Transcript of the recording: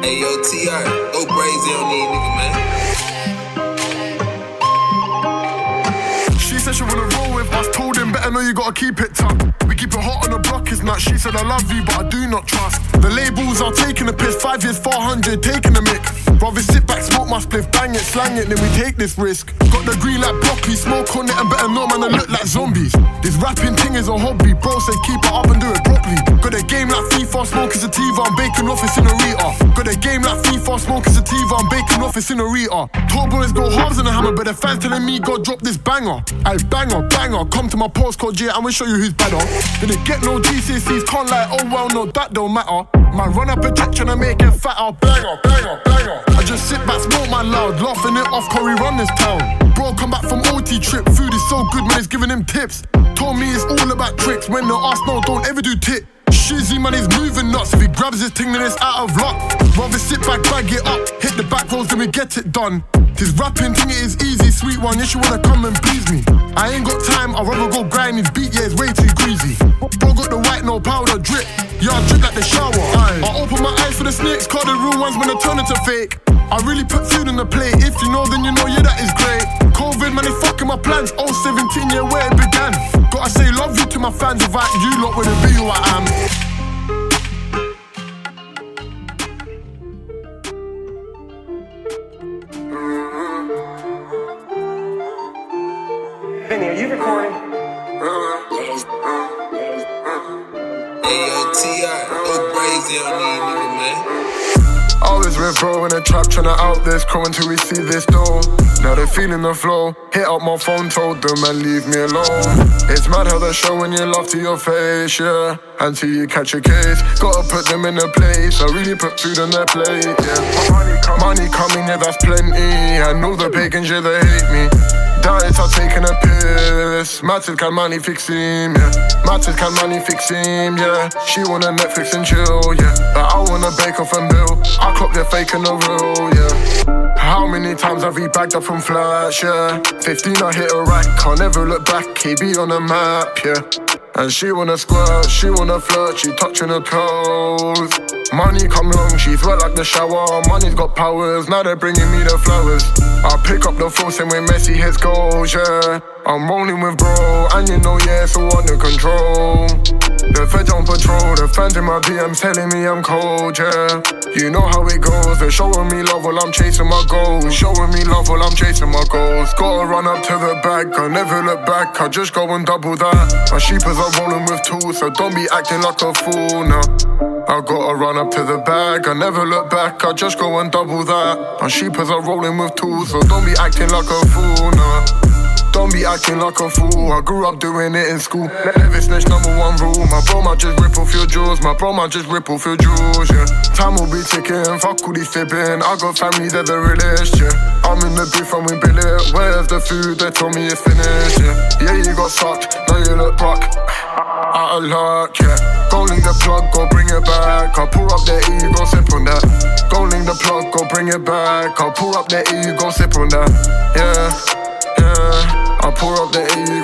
Hey yo, T.I., go crazy on these niggas, man. She said she wanna roll with us, told him better know you gotta keep it tough. We keep it hot on the block, is not. She said I love you, but I do not trust. The labels are taking the piss, five years, 400, taking the mic. Rather sit back, smoke my spliff, bang it, slang it, then we take this risk. Got the green like broccoli, smoke on it, and better know man, I look like zombies. Rapping thing is a hobby, bro said keep it up and do it properly. Got a game like FIFA, smoke is a TV, I'm baking off, in a Rita. Got a game like FIFA, smoke is a TV, I'm baking off, in a Rita. Tall boys go halves in the hammer, but the fans telling me go drop this banger. I banger, banger, come to my postcode, yeah, I'm gonna show you who's better. Didn't get no GCSEs, can't lie, oh well, no, that don't matter. Man, run up a check tryna make it fatter, banger, banger, banger. I just sit back, smoke my loud, laughing it off, Corey run this town. Bro, come back from OT trip, food is so good, man, it's giving him tips. Told me it's all about tricks, when the ask no, don't ever do tit. Shizzy man is moving nuts. If he grabs his thing, then it's out of luck. Rather sit back, bag it up, hit the back roads, then we get it done. This rapping thing it is easy, sweet one. Yes, you wanna come and please me. I ain't got time, I'd rather go grind his beat, yeah, it's way too greasy. Bro got the white, no powder, drip. Yeah, I drip like the shower. Aye. I open my eyes for the snakes, call the real ones when I turn into fake. I really put food on the plate. If you know, then you know, yeah, that is great. COVID, man, they fucking my plans. Oh, 17, yeah, where it began. Gotta say love you to my fans. Without you lot, wouldn't be who I am. Always with bro in the trap, tryna out this crew until we see this door. Now they feeling the flow. Hit up my phone, told them and leave me alone. It's mad how they're showing you love to your face, yeah. Until you catch a case, gotta put them in a place. I really put food on their plate, yeah. Money, money coming, yeah, that's plenty. I know the pagans, yeah, they hate me. Diets are taking a piss. Matters can money fix him, yeah. Matters can money fix him, yeah. She wanna Netflix and chill, yeah. But I wanna bake off a meal. I clock the fake and the real, yeah. How many times have we bagged up from flash, yeah? 15, I hit a rack, can't never look back. KB on the map, yeah. And she wanna squirt, she wanna flirt, she touching her toes. Money come long, she's wet like the shower. Money's got powers, now they're bringing me the flowers. I pick up the phone, same way Messi hits goals, yeah. I'm rolling with bro, and you know, yeah, so under control. The feds on patrol, the fans in my DMs telling me I'm cold, yeah. You know how it goes, they're showing me love while I'm chasing my goals. Showing me love while I'm chasing my goals. Gotta run up to the bag, I never look back, I just go and double that. My sheepers are rolling with tools, so don't be acting like a fool now. I gotta run up to the bag, I never look back, I just go and double that. My sheepers are rolling with tools, so don't be acting like a fool now. Don't be acting like a fool. I grew up doing it in school. Never snitch, number one rule. My bro might just rip off your jewels. My bro might just rip off your jewels, yeah. Time will be ticking. Fuck all these fibbing. I got family, they're the realest, yeah. I'm in the booth and we bill it. Where's the food? They told me it's finished, yeah. Yeah, you got sucked. Now you look broke. Out of luck, yeah. Go link the plug, go bring it back. I'll pour up the E, go sip on that. Go link the plug, go bring it back. I'll pour up the E, go sip on that. Yeah, yeah. I pull up the E,